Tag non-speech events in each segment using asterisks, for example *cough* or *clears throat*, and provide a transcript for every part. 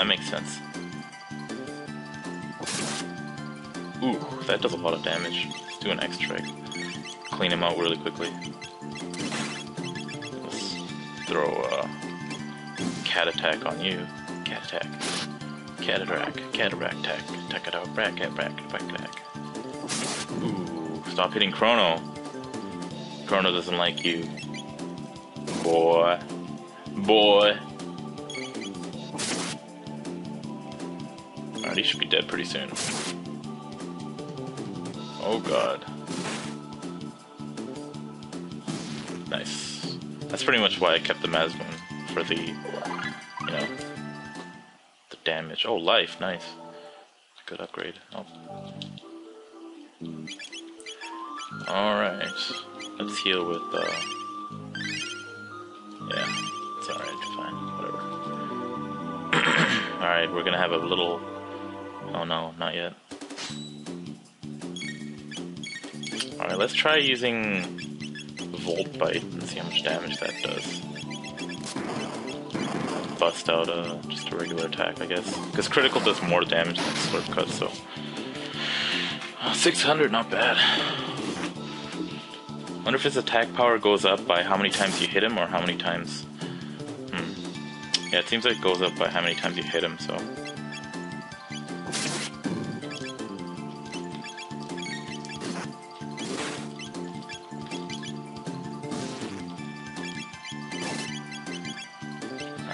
that makes sense. Ooh, that does a lot of damage. Let's do an X-Strike. Clean him out really quickly. Let's throw a cat attack on you. Cat attack. Cataract. Cataract attack. Attack it out. Brack, cat, brack, brack. Ooh, stop hitting Crono. Crono doesn't like you. Boy. Boy. He should be dead pretty soon. Oh god. Nice. That's pretty much why I kept the Masamune, for the, you know, the damage. Oh, life, nice. Good upgrade. Oh. Alright. Let's heal with, uh... Yeah, it's alright, fine, whatever. *clears throat* alright, we're gonna have a little... Oh no, not yet. Alright, let's try using Volt Bite and see how much damage that does. Bust out a, just a regular attack, I guess. Because critical does more damage than Slurp Cut, so... 600, not bad. wonder if his attack power goes up by how many times you hit him or how many times... Hmm. Yeah, it seems like it goes up by how many times you hit him, so...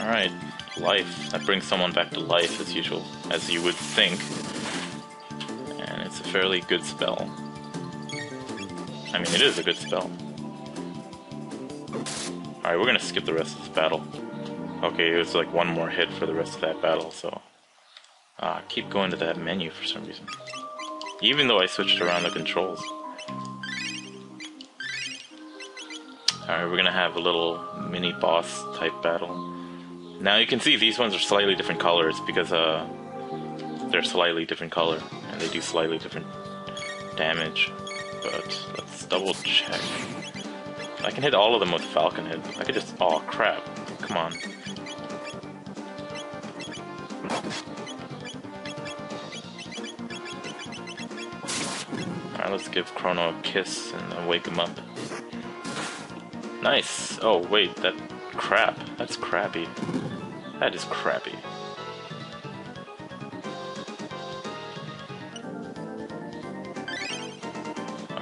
Alright, life. That brings someone back to life as usual, as you would think. And it's a fairly good spell. I mean, it is a good spell. Alright, we're gonna skip the rest of this battle. Okay, it was like one more hit for the rest of that battle, so... Ah, keep going to that menu for some reason. Even though I switched around the controls. Alright, we're gonna have a little mini boss type battle. Now you can see these ones are slightly different colors because uh, they're slightly different color and they do slightly different damage. But let's double check. I can hit all of them with Falcon hit. I could just... Oh crap. Come on. Alright, let's give Crono a kiss and wake him up. Nice! Oh wait, that crap. That's crappy. That is crappy.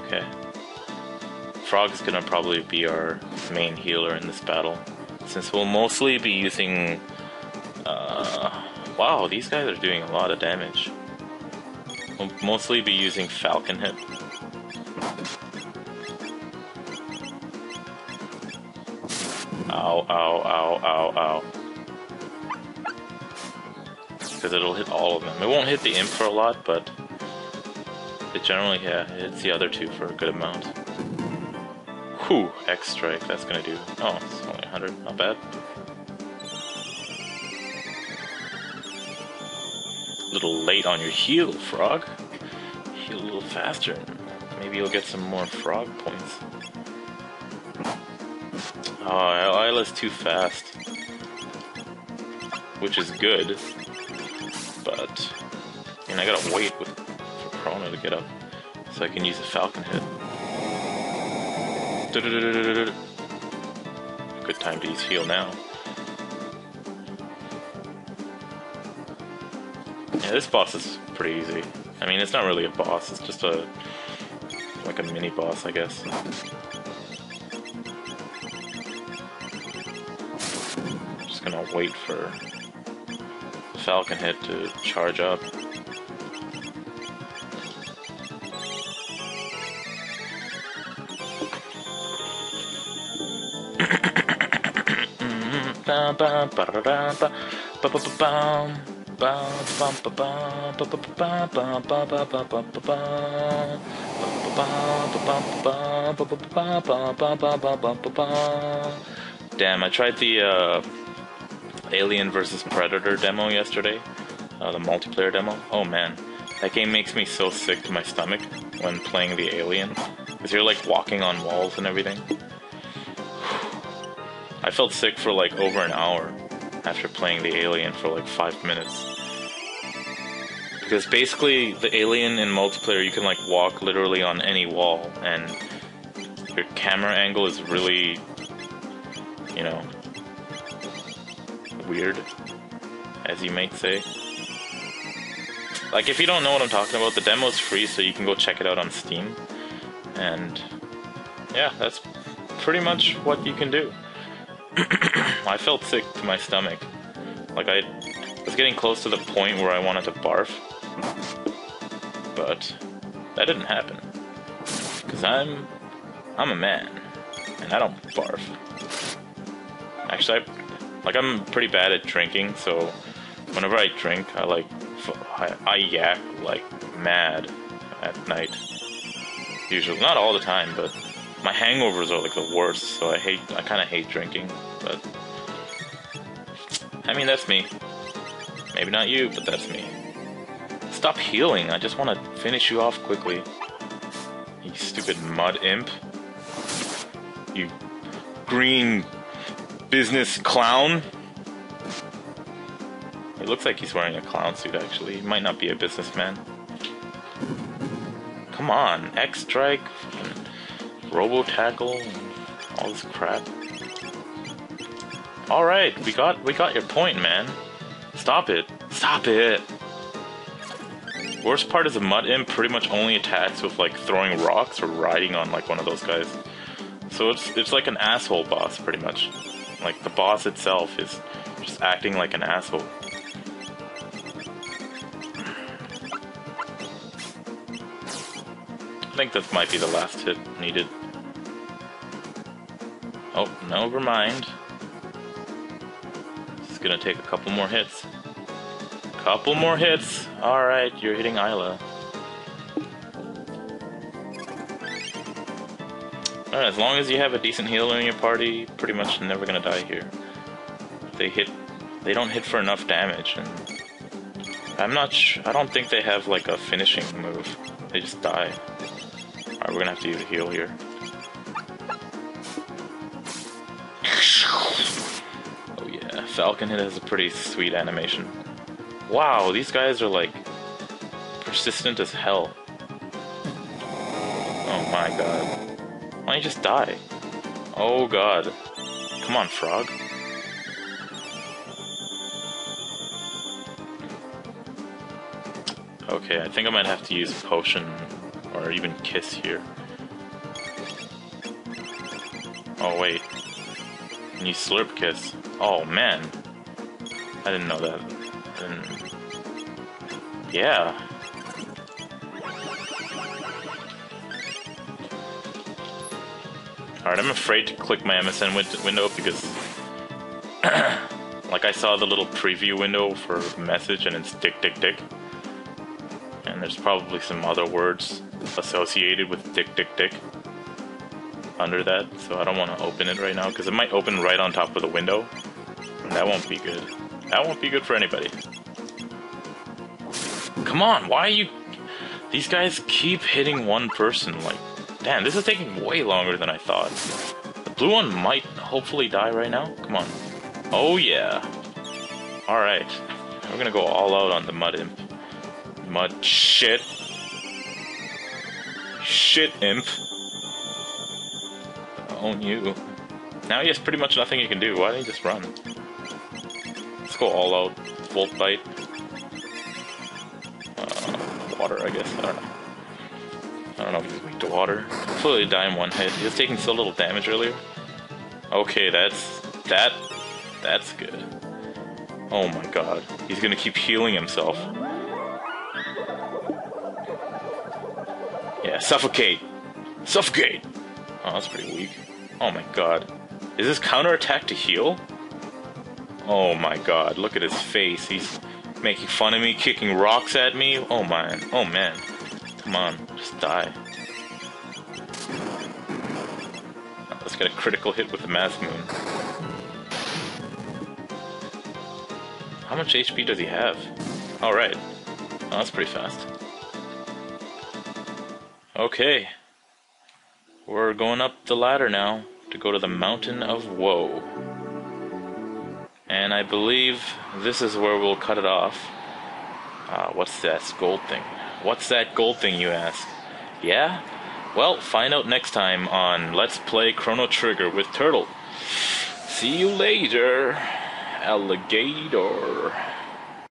Okay. Frog is gonna probably be our main healer in this battle, since we'll mostly be using... Uh, wow, these guys are doing a lot of damage. We'll mostly be using Falcon Hit. Ow, ow, ow, ow. Because it'll hit all of them. It won't hit the imp for a lot, but it generally, yeah, it hits the other two for a good amount. Whew, X strike, that's gonna do. Oh, it's only 100, not bad. A little late on your heal, Frog. Heal a little faster. Maybe you'll get some more frog points. Oh, Ayla's too fast. Which is good. But, I I gotta wait with, for Crono to get up. So I can use a Falcon hit. Good time to use heal now. Yeah, this boss is pretty easy. I mean, it's not really a boss, it's just a... like a mini boss, I guess. Gonna wait for Falcon hit to charge up. Damn, I tried the uh, Alien vs Predator demo yesterday, uh, the multiplayer demo. Oh man, that game makes me so sick to my stomach when playing the Alien, because you're like walking on walls and everything. I felt sick for like over an hour. after playing the alien for like five minutes. Because basically, the alien in multiplayer, you can like walk literally on any wall, and your camera angle is really, you know, weird, as you might say. Like, if you don't know what I'm talking about, the demo's free, so you can go check it out on Steam. And yeah, that's pretty much what you can do. *coughs* I felt sick to my stomach. Like, I was getting close to the point where I wanted to barf. But that didn't happen. Because I'm. I'm a man. And I don't barf. Actually, I, like, I'm pretty bad at drinking, so whenever I drink, I like. I, I yak like mad at night. Usually, not all the time, but my hangovers are like the worst. So I hate, I kind of hate drinking. But I mean, that's me. Maybe not you, but that's me. Stop healing. I just want to finish you off quickly. You stupid mud imp. You green business clown. It looks like he's wearing a clown suit, actually. He might not be a businessman. Come on, X Strike, Robo Tackle, all this crap. All right, we got we got your point, man. Stop it! Stop it! Worst part is the Mud Imp pretty much only attacks with like throwing rocks or riding on like one of those guys. So it's it's like an asshole boss pretty much. Like the boss itself is just acting like an asshole. I think this might be the last hit needed. Oh, never mind. It's gonna take a couple more hits. Couple more hits. Alright, you're hitting Ayla. As long as you have a decent healer in your party, pretty much never gonna die here. They hit... They don't hit for enough damage, and... I'm not I don't think they have, like, a finishing move. They just die. Alright, we're gonna have to use a heal here. *laughs* Oh yeah, Falcon Hit has a pretty sweet animation. Wow, these guys are like persistent as hell. Oh my god. Why don't you just die? Oh god. Come on, frog. Okay, I think I might have to use potion or even kiss here. Oh wait. Can you slurp kiss? Oh man. I didn't know that. Didn't... Yeah. Alright, I'm afraid to click my MSN win window because *clears throat* like I saw the little preview window for message and it's dick dick dick. And there's probably some other words associated with Dick Dick Dick under that, so I don't want to open it right now because it might open right on top of the window. And that won't be good. That won't be good for anybody. Come on, why are you... These guys keep hitting one person, like... Damn, this is taking way longer than I thought. The blue one might hopefully die right now. Come on. Oh yeah. Alright. We're gonna go all out on the Mud Imp. Mud shit. Shit, imp. Own you. Now he has pretty much nothing he can do. Why don't he just run? Let's go all out. Volt bite. Uh, water, I guess. I don't know. I don't know if he's weak to water. Clearly die in one hit. He was taking so little damage earlier. Okay, that's... That... That's good. Oh my god. He's gonna keep healing himself. Yeah, suffocate. Suffocate! Oh, that's pretty weak. Oh my god. Is this counterattack to heal? Oh my god, look at his face. He's making fun of me, kicking rocks at me. Oh man, oh man. Come on, just die. Let's get a critical hit with the Masamune. How much HP does he have? Alright. Oh, that's pretty fast. Okay. We're going up the ladder now to go to the Mountain of Woe. And I believe this is where we'll cut it off. Uh, what's that gold thing? What's that gold thing, you ask? Yeah? Well, find out next time on Let's Play Chrono Trigger with Turtle. See you later, alligator.